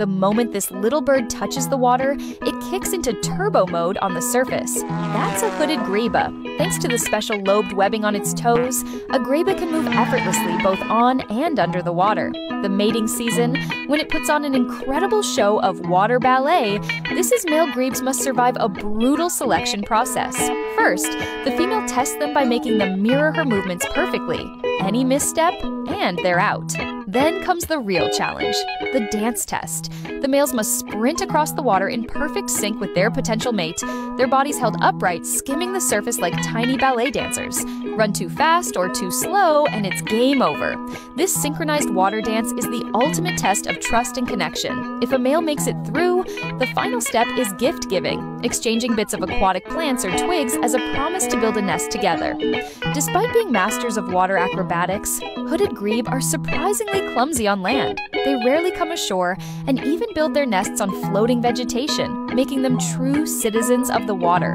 The moment this little bird touches the water, it kicks into turbo mode on the surface. That's a hooded grebe. Thanks to the special lobed webbing on its toes, a grebe can move effortlessly both on and under the water. The mating season, when it puts on an incredible show of water ballet, this is male grebes must survive a brutal selection process. First, the female tests them by making them mirror her movements perfectly. Any misstep, and they're out. Then comes the real challenge the dance test. The males must sprint across the water in perfect sync with their potential mate, their bodies held upright, skimming the surface like tiny ballet dancers. Run too fast or too slow, and it's game over. This synchronized water dance is the ultimate test of trust and connection. If a male makes it through, the final step is gift giving, exchanging bits of aquatic plants or twigs as a promise to build a nest together. Despite being masters of water acrobatics, hooded grebe are surprisingly clumsy on land. They rarely come ashore and even build their nests on floating vegetation, making them true citizens of the water.